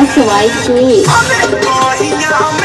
That's why it's sweet.